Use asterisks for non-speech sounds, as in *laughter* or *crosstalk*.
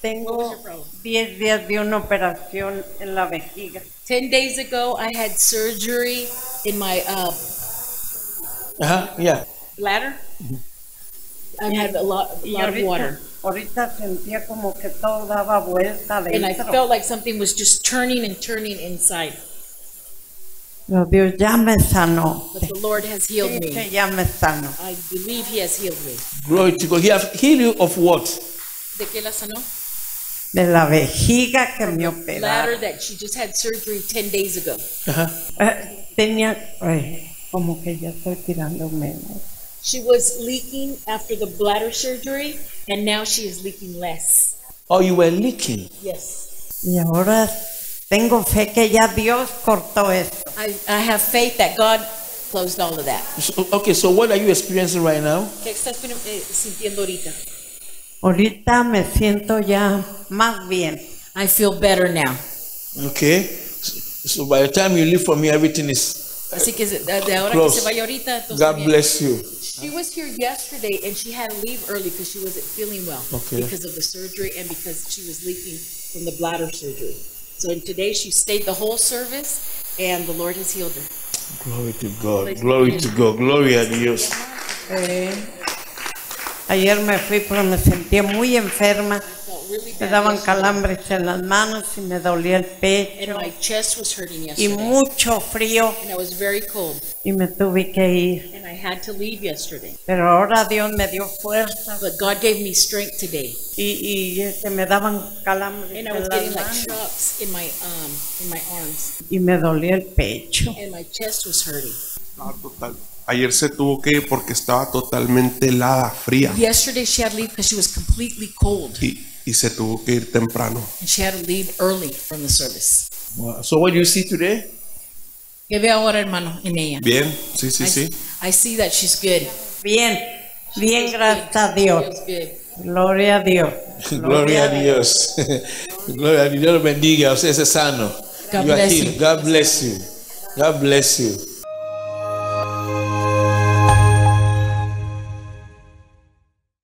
Tengo 10 días de una operación en la vejiga. Ten days ago, I had surgery in my uh, Ajá, yeah. bladder. I had a lot, a lot of ahorita, water, ahorita sentía como que todo daba vuelta and I felt like something was just turning and turning inside. Pero Dios ya me sanó. But the Lord has healed me. ya me sanó. I believe He has healed me. Glory to God. He have healed you of what? ¿De qué la sanó? De la vejiga que me Bladder operaron. that she just had surgery ten days ago. Ajá. Eh, tenía, ay, como que ya estoy tirando menos. She was leaking after the bladder surgery, and now she is leaking less. Oh, you were leaking. Yes. Y ahora tengo fe que ya Dios cortó esto. I, I have faith that God closed all of that. So, okay, so what are you experiencing right now? ¿Qué estás eh, sintiendo ahorita? Ahorita me siento ya más bien. I feel better now. Okay. So, so by the time you leave from here, everything is. Así que de de ahora Close. que se vaya ahorita, entonces God bien. bless you. She was here yesterday and she had to leave early because she wasn't feeling well Okay. because of the surgery and because she was leaking from the bladder surgery. So today she stayed the whole service and the Lord has healed her. Glory to God. Glory to God. Glory a Dios. Eh, ayer me fui porque me sentía muy enferma. Me daban calambres en las manos y me dolía el and pecho my chest was hurting y yesterday mucho frío and I was very cold y me tuve que ir. and I had to leave yesterday. Pero ahora Dios me dio fuerza But God gave me strength today y, y este, me daban calambres and en I was las getting like manos shocks in my um in my arms y me dolía el pecho. and my chest was hurting. Estaba total- Ayer se tuvo que ir porque estaba totalmente helada, fría. Yesterday she had to leave because she was completely cold Y, y se tuvo que ir temprano. and she had to leave early from the service. Wow. So what do you see today? ¿Qué ve ahora, hermano, en ella? Bien, sí, sí, I, sí. I see that she's good. Bien, bien, gracias a Dios. Gloria a Dios. *laughs* Gloria a Dios. *laughs* Gloria a Dios. Bendiga. Usted es sano. God you are healed. you. God bless you. God bless you.